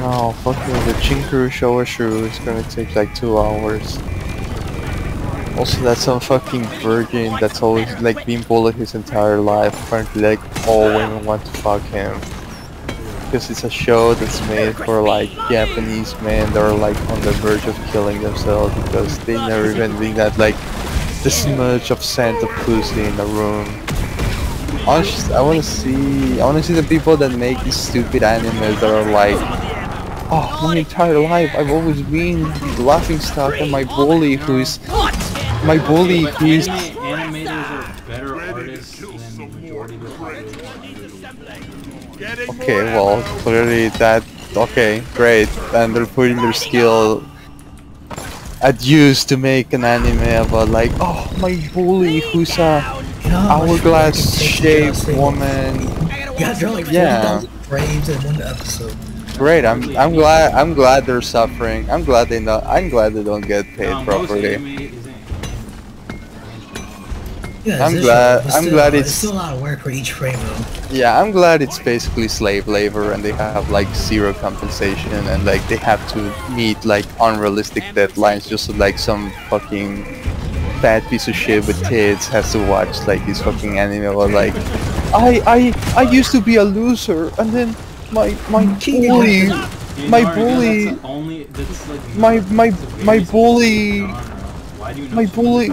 No, fucking the Chinkuru Showa is gonna take like two hours. Also, that's some fucking virgin that's always like been bullied his entire life. Apparently, like all women want to fuck him because it's a show that's made for like Japanese men that are like on the verge of killing themselves because they never even been that like the smudge of Santa pussy in the room. I, just, I wanna see I wanna see the people that make these stupid animes that are like Oh my entire life I've always been laughing stock on my bully who's my bully who's animators are better artists than the majority of the Okay, well clearly that okay, great. And they're putting their skill at use to make an anime about like oh my bully who's a hourglass shaped woman. Yeah, they're like 40,000 frames in one episode. Great, I'm I'm glad I'm glad they're suffering. I'm glad they not I'm glad they don't get paid most properly. Yeah, I'm glad- but I'm still, glad uh, it's- still a lot of work for each frame though. Yeah, I'm glad it's basically slave labor and they have like zero compensation and like they have to meet like unrealistic deadlines just so like some fucking bad piece of shit with tits has to watch like this fucking anime or like I I I used to be a loser and then my my bully. You My bully- That's the only, that's like my my my bully. Genre. Why do you know my bully-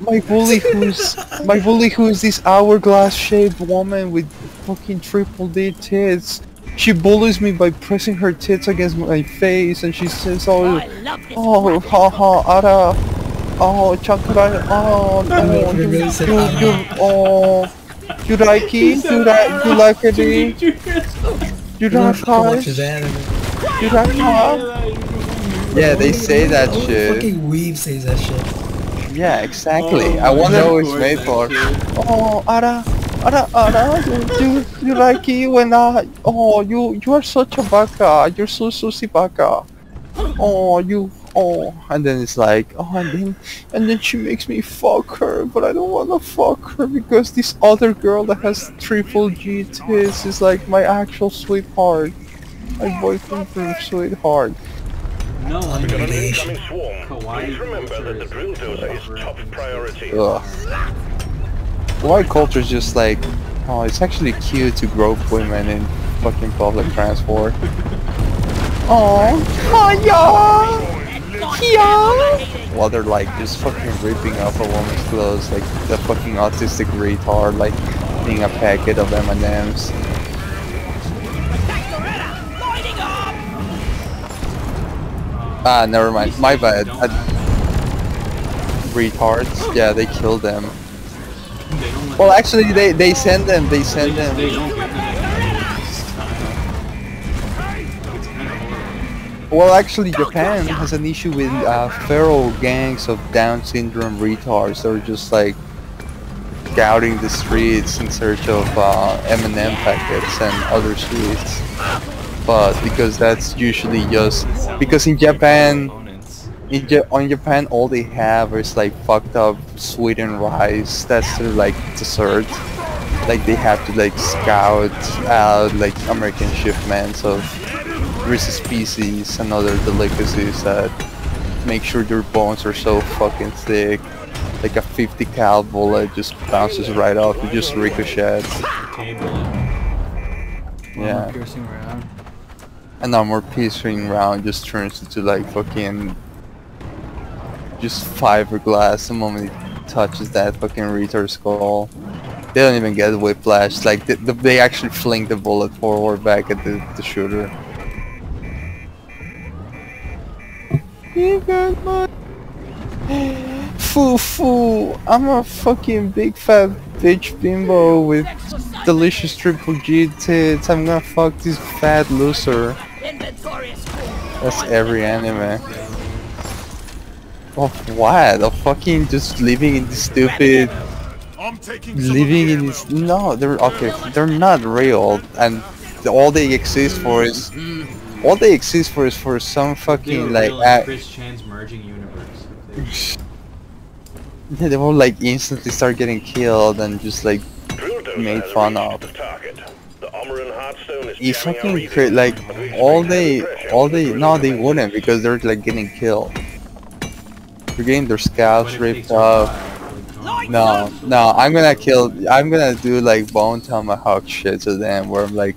my bully who's my bully who's this hourglass shaped woman with fucking triple D tits. She bullies me by pressing her tits against my face and she says oh oh, oh ha ha ara. Oh chankara oh no you you you oh. You like it you like you like it you You like don't watch his it anime. you like it yeah they say that Only shit Fucking weeb says that shit. yeah exactly Oh I my wonder God, who it's made for. Oh, Ara, Ara, Ara, you, you, you like it when I, oh, you, you are such a baka, you're so sushi baka. Oh, you, oh, and then it's like, oh, and then, and then she makes me fuck her, but I don't wanna fuck her because this other girl that has triple G tits is like my actual sweetheart. My boyfriend from sweetheart. No, I We've got an mean, incoming swarm. Kawaii Please remember that the drill dozer is top priority. Ugh. White culture is just like, oh, it's actually cute to grope women in fucking public transport. Oh, hiya, hiya. While they're like just fucking ripping off a woman's clothes, like the fucking autistic retard, like being a packet of M&Ms. Ah, never mind. My bad. I, retards. Yeah, they killed them. Well, actually, they they send them. They send them. Well, actually, Japan has an issue with uh, feral gangs of Down syndrome retards that are just like scouting the streets in search of uh, M&M packets and other sweets. But because that's usually just because in Japan, in ja- on Japan, all they have is like fucked up sweetened rice. That's their like dessert. Like they have to like scout out like American shipments of Reese's Pieces and other delicacies that make sure their bones are so fucking thick. Like a 50 cal bullet just bounces right off. It just ricochets. Yeah. Piercing. And now more piercing round just turns into like fucking just fiberglass the moment it touches that fucking retard skull. They don't even get whiplash. Like th th they actually fling the bullet forward back at the, the shooter. You got my foo foo. I'm a fucking big fat bitch bimbo with delicious triple G tits. I'm gonna fuck this fat loser. That's every anime. Of what? Of fucking just living in this stupid, living in this. No, they're okay. They're not real, and all they exist for is, all they exist for is for some They were fucking like. real in Chris Chan's merging universe. They- Yeah, they will like instantly start getting killed and just like drill made fun of. the target. The Armor and Hearthstone is He fucking reading. crit like all expect day, all from day. No, they wouldn't because they're like getting killed. They're getting their scalps ripped off. No, no, I'm gonna kill. I'm gonna do like bone tomahawk shit to them, where I'm like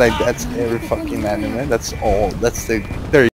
Like that's every fucking anime. That's all. That's the. There